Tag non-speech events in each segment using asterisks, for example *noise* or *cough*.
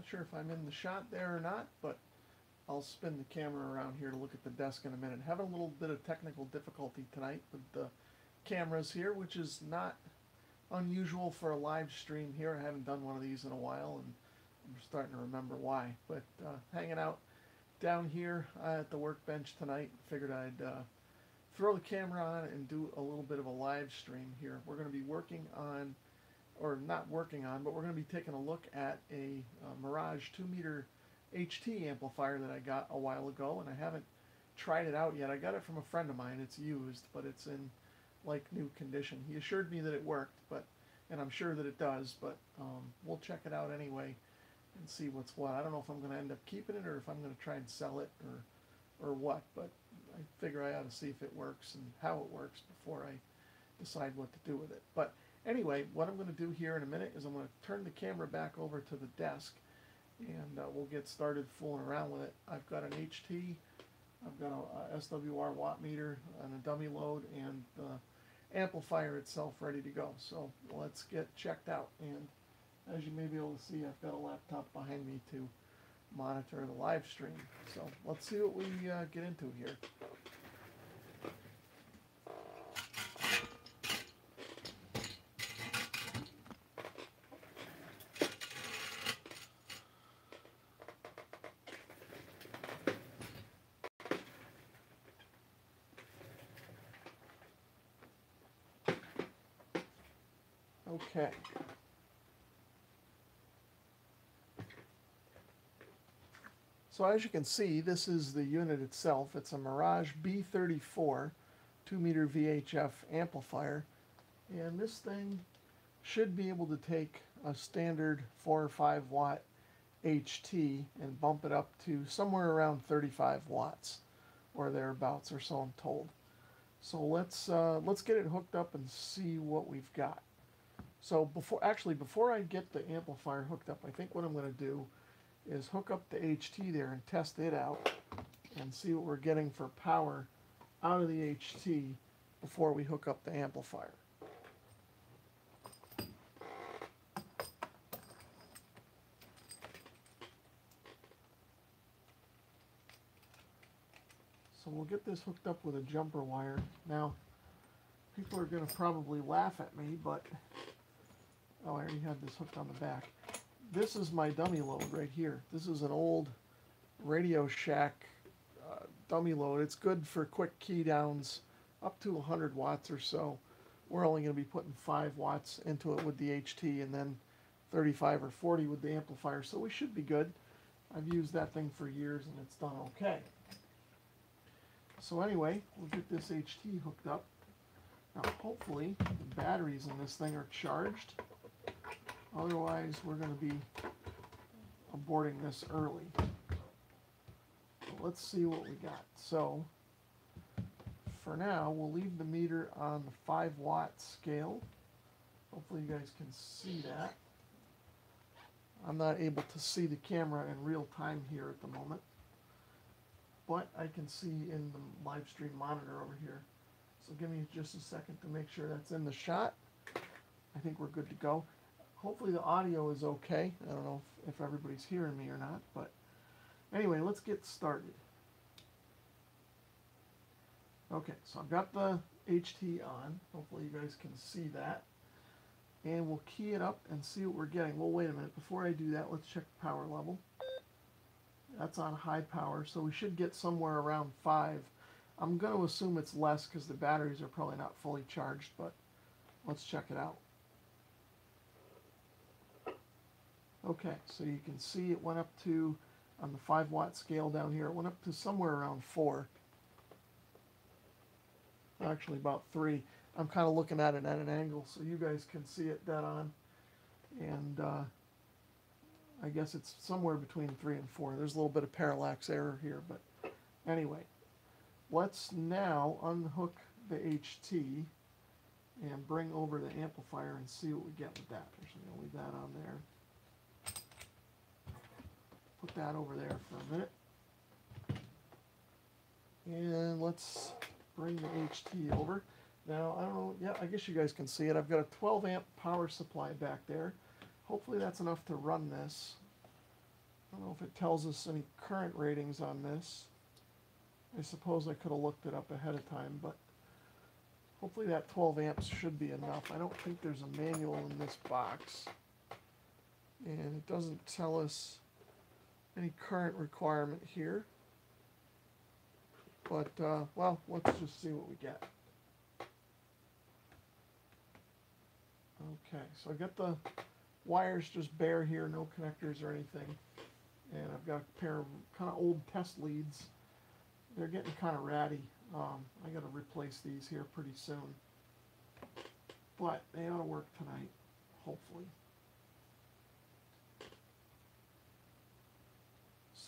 Not sure if I'm in the shot there or not, but I'll spin the camera around here to look at the desk in a minute. Having a little bit of technical difficulty tonight with the cameras here, which is not unusual for a live stream here. I haven't done one of these in a while, and I'm starting to remember why. But uh, hanging out down here uh, at the workbench tonight, figured I'd uh, throw the camera on and do a little bit of a live stream here. We're going to be working on or not working on, but we're going to be taking a look at a, uh Mirage 2 meter HT amplifier that I got a while ago, and I haven't tried it out yet. I got it from a friend of mine. It's used, but it's in like new condition. He assured me that it worked, but and I'm sure that it does, but um, we'll check it out anyway and see what's what. I don't know if I'm going to end up keeping it or if I'm going to try and sell it or or what, but I figure I ought to see if it works and how it works before I decide what to do with it. But Anyway, what I'm going to do here in a minute is I'm going to turn the camera back over to the desk and uh, we'll get started fooling around with it. I've got an HT, I've got a, a SWR watt meter and a dummy load and the amplifier itself ready to go. So let's get checked out and as you may be able to see I've got a laptop behind me to monitor the live stream. So let's see what we uh, get into here. Okay. So as you can see, this is the unit itself. It's a Mirage B34 2 meter VHF amplifier. And this thing should be able to take a standard 4 or 5 watt HT and bump it up to somewhere around 35 watts or thereabouts or so I'm told. So let's uh, let's get it hooked up and see what we've got. So before, actually, before I get the amplifier hooked up, I think what I'm going to do is hook up the HT there and test it out and see what we're getting for power out of the HT before we hook up the amplifier. So we'll get this hooked up with a jumper wire. Now, people are going to probably laugh at me, but Oh, I already had this hooked on the back. This is my dummy load right here. This is an old Radio Shack uh, dummy load. It's good for quick key downs up to 100 watts or so. We're only going to be putting 5 watts into it with the HT and then 35 or 40 with the amplifier, so we should be good. I've used that thing for years and it's done okay. So anyway, we'll get this HT hooked up. Now hopefully the batteries in this thing are charged. Otherwise, we're going to be aborting this early. So let's see what we got. So, for now, we'll leave the meter on the 5 watt scale. Hopefully you guys can see that. I'm not able to see the camera in real time here at the moment. But I can see in the live stream monitor over here. So give me just a second to make sure that's in the shot. I think we're good to go. Hopefully the audio is okay. I don't know if, if everybody's hearing me or not, but anyway, let's get started. Okay, so I've got the HT on. Hopefully you guys can see that. And we'll key it up and see what we're getting. Well, wait a minute. Before I do that, let's check the power level. That's on high power, so we should get somewhere around 5. I'm going to assume it's less because the batteries are probably not fully charged, but let's check it out. Okay, so you can see it went up to, on the 5 watt scale down here, it went up to somewhere around 4. Actually about 3. I'm kind of looking at it at an angle so you guys can see it dead on. And uh, I guess it's somewhere between 3 and 4. There's a little bit of parallax error here, but anyway. Let's now unhook the HT and bring over the amplifier and see what we get with that. Actually, I'll leave that on there put that over there for a minute. And let's bring the HT over. Now, I don't know, yeah, I guess you guys can see it. I've got a 12 amp power supply back there. hopefully that's enough to run this. I don't know if it tells us any current ratings on this. I suppose I could have looked it up ahead of time, but hopefully that 12 amps should be enough. I don't think there's a manual in this box. And it doesn't tell us any current requirement here. But, uh, well, let's just see what we get. Okay, so I got the wires just bare here, no connectors or anything. And I've got a pair of kind of old test leads. They're getting kind of ratty. Um, I got to replace these here pretty soon. But they ought to work tonight, hopefully.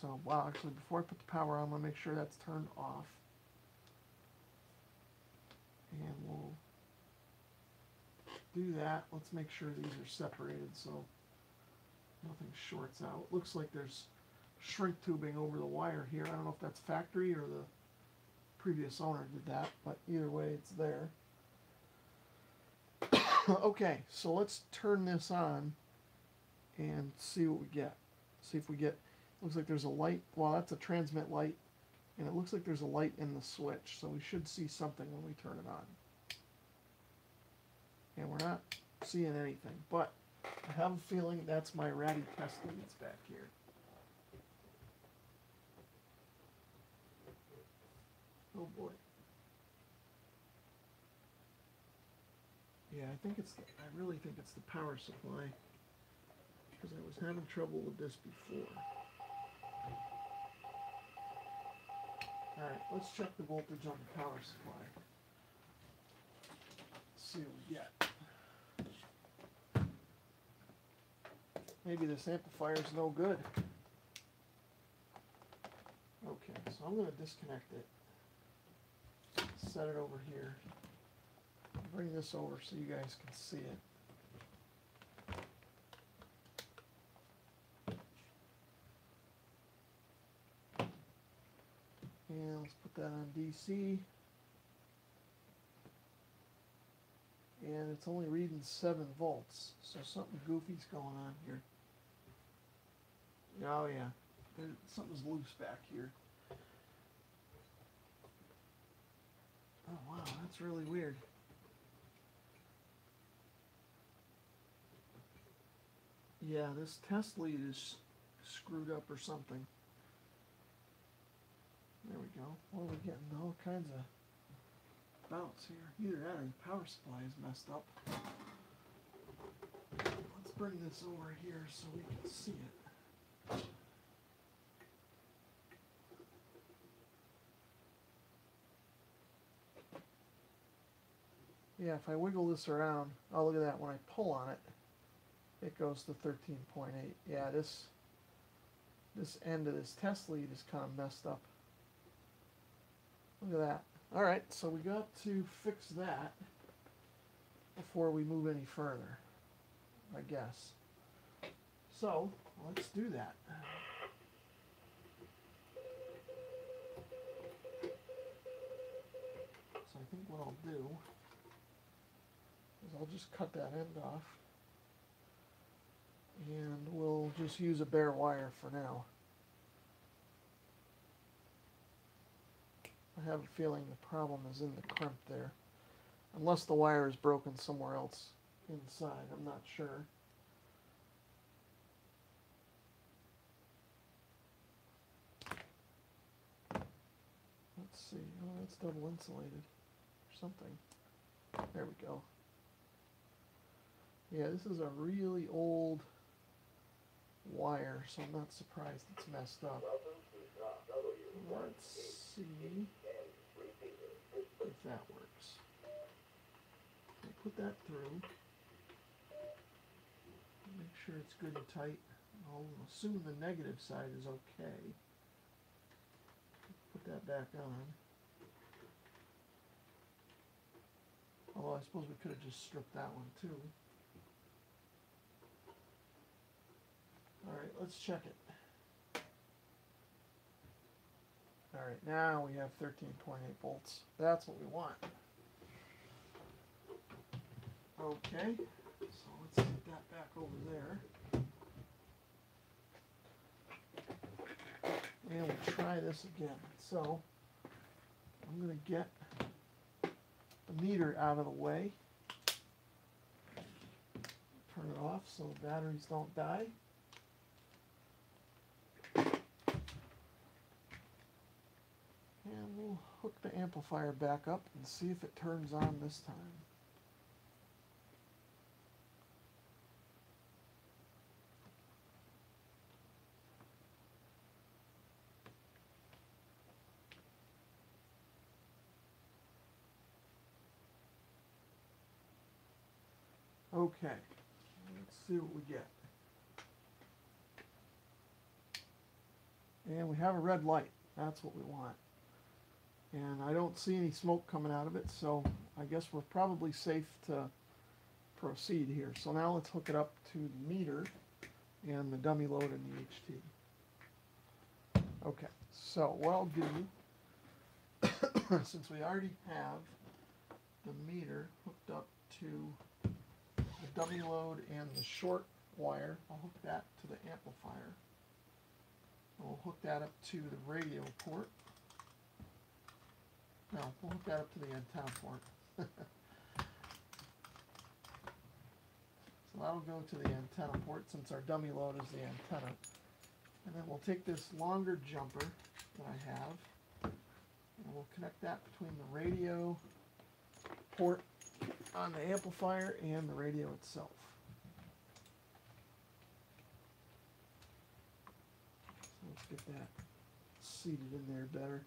So, wow, actually, before I put the power on, I'm going to make sure that's turned off. And we'll do that. Let's make sure these are separated so nothing shorts out. Looks like there's shrink tubing over the wire here. I don't know if that's factory or the previous owner did that, but either way, it's there. *coughs* okay, so let's turn this on and see what we get. See if we get, looks like there's a light, well that's a transmit light, and it looks like there's a light in the switch, so we should see something when we turn it on. And we're not seeing anything, but I have a feeling that's my ratty test leads back here. Oh boy. Yeah, I think it's, the, I really think it's the power supply. Because I was having trouble with this before. Alright, let's check the voltage on the power supply. Let's see what we get. Maybe this amplifier is no good. Okay, so I'm going to disconnect it. Set it over here. Bring this over so you guys can see it. And let's put that on DC. And it's only reading 7 volts, so something goofy's going on here. Oh yeah, something's loose back here. Oh wow, that's really weird. Yeah, this test lead is screwed up or something. There we go. Well, we're getting all kinds of bounce here. Either that or the power supply is messed up. Let's bring this over here so we can see it. Yeah, if I wiggle this around, oh look at that, when I pull on it, it goes to 13.8. Yeah, this this end of this test lead is kind of messed up. Look at that. Alright, so we got to fix that before we move any further, I guess. So, let's do that. So I think what I'll do is I'll just cut that end off and we'll just use a bare wire for now. I have a feeling the problem is in the crimp there. Unless the wire is broken somewhere else inside, I'm not sure. Let's see, oh that's double insulated or something. There we go. Yeah, this is a really old wire, so I'm not surprised it's messed up. Let's see that works. Okay, put that through. Make sure it's good and tight. I'll assume the negative side is okay. Put that back on. Although I suppose we could have just stripped that one too. Alright, let's check it. All right, now we have 13.8 volts. That's what we want. Okay, so let's get that back over there. And we'll try this again. So I'm going to get the meter out of the way. Turn it off so the batteries don't die. Hook the amplifier back up and see if it turns on this time. Okay, let's see what we get. And we have a red light. That's what we want. And I don't see any smoke coming out of it, so I guess we're probably safe to proceed here. So now let's hook it up to the meter and the dummy load and the HT. Okay, so what I'll do, *coughs* since we already have the meter hooked up to the dummy load and the short wire, I'll hook that to the amplifier. We'll hook that up to the radio port. No, we'll hook that up to the antenna port. so that'll go to the antenna port since our dummy load is the antenna. And then we'll take this longer jumper that I have and we'll connect that between the radio port on the amplifier and the radio itself. So let's get that seated in there better.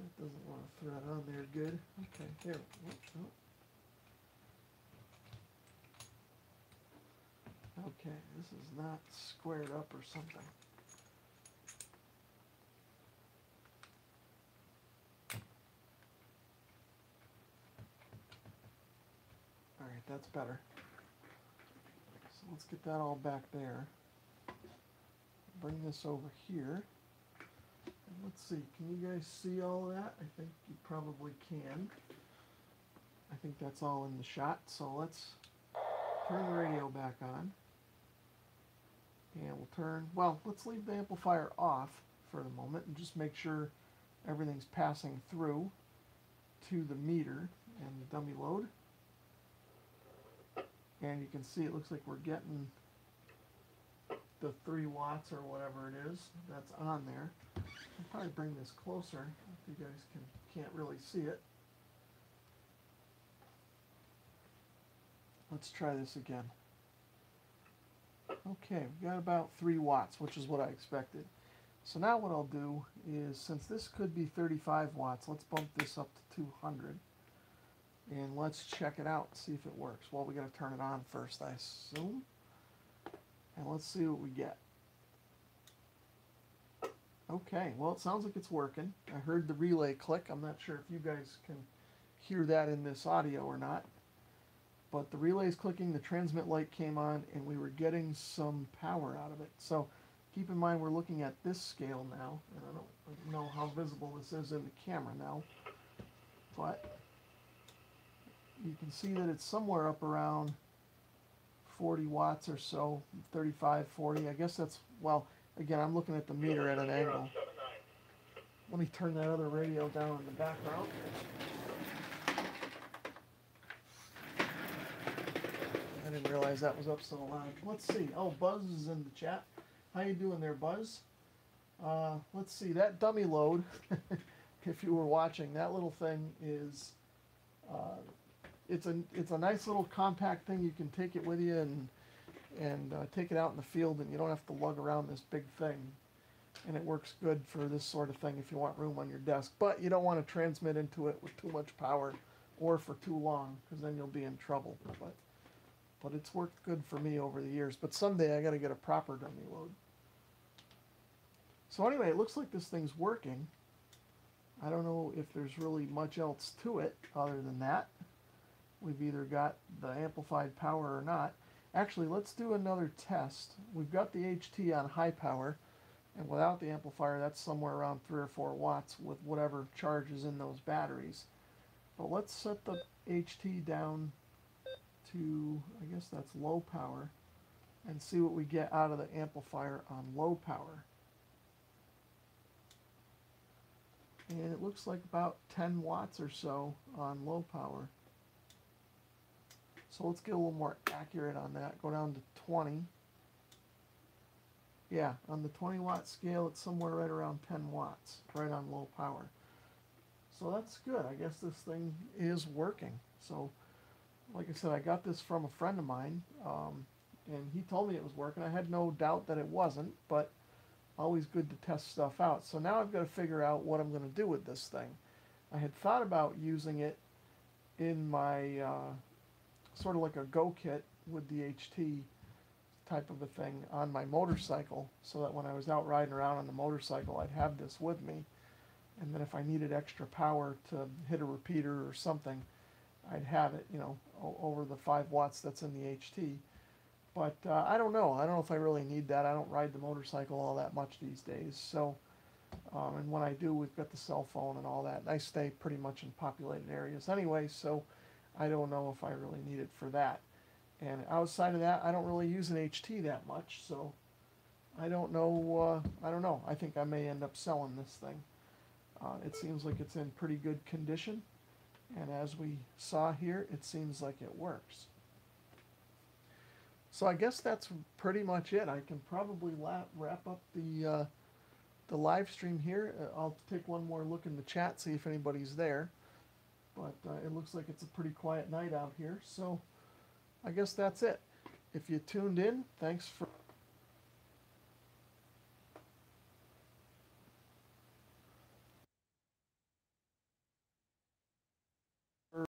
That doesn't want to thread on there good. Okay, here. Whoop, whoop. Oh. Okay, this is not squared up or something. Alright, that's better. So let's get that all back there. Bring this over here. Let's see, can you guys see all that? I think you probably can. I think that's all in the shot, so let's turn the radio back on. And we'll turn, well, let's leave the amplifier off for the moment and just make sure everything's passing through to the meter and the dummy load. And you can see it looks like we're getting the 3 watts or whatever it is that's on there. I'll probably bring this closer if you guys can, can't really see it. Let's try this again. Okay, we got about 3 watts, which is what I expected. So now what I'll do is, since this could be 35 watts, let's bump this up to 200. And let's check it out, and see if it works. Well, we got to turn it on first, I assume. And let's see what we get. Okay, well, it sounds like it's working. I heard the relay click. I'm not sure if you guys can hear that in this audio or not. But the relay is clicking, the transmit light came on, and we were getting some power out of it. So keep in mind we're looking at this scale now, and I don't know how visible this is in the camera now. But you can see that it's somewhere up around 40 watts or so, 35, 40. I guess that's, well, again, I'm looking at the meter at an angle. Let me turn that other radio down in the background. I didn't realize that was up so loud. Let's see. Oh, Buzz is in the chat. How you doing there, Buzz? Uh, let's see. That dummy load, *laughs* if you were watching, that little thing is, uh, it's a it's a nice little compact thing. You can take it with you and and uh, take it out in the field, and you don't have to lug around this big thing. And it works good for this sort of thing if you want room on your desk. But you don't want to transmit into it with too much power or for too long, because then you'll be in trouble. But but it's worked good for me over the years. But someday I got to get a proper dummy load. So anyway, it looks like this thing's working. I don't know if there's really much else to it other than that. We've either got the amplified power or not. Actually, let's do another test. We've got the HT on high power, and without the amplifier, that's somewhere around 3 or 4 watts with whatever charge is in those batteries. But let's set the HT down to, I guess that's low power, and see what we get out of the amplifier on low power. and it looks like about 10 watts or so on low power. So let's get a little more accurate on that. Go down to 20. Yeah, on the 20 watt scale, it's somewhere right around 10 watts, right on low power. So that's good. I guess this thing is working. So, like I said, I got this from a friend of mine, um, and he told me it was working. I had no doubt that it wasn't, but always good to test stuff out. So now I've got to figure out what I'm going to do with this thing. I had thought about using it in my uh, sort of like a go kit with the HT type of a thing on my motorcycle so that when I was out riding around on the motorcycle I'd have this with me. And then if I needed extra power to hit a repeater or something I'd have it you know over the 5 watts that's in the HT but uh, I don't know. I don't know if I really need that. I don't ride the motorcycle all that much these days. So um, and when I do we've got the cell phone and all that and I stay pretty much in populated areas anyway. So I don't know if I really need it for that and outside of that, I don't really use an HT that much, so I don't know. Uh, I don't know. I think I may end up selling this thing. Uh, it seems like it's in pretty good condition, and as we saw here, it seems like it works. So I guess that's pretty much it. I can probably wrap up the uh, the live stream here. Uh, I'll take one more look in the chat, see if anybody's there. But uh, it looks like it's a pretty quiet night out here, so. I guess that's it. If you tuned in, thanks for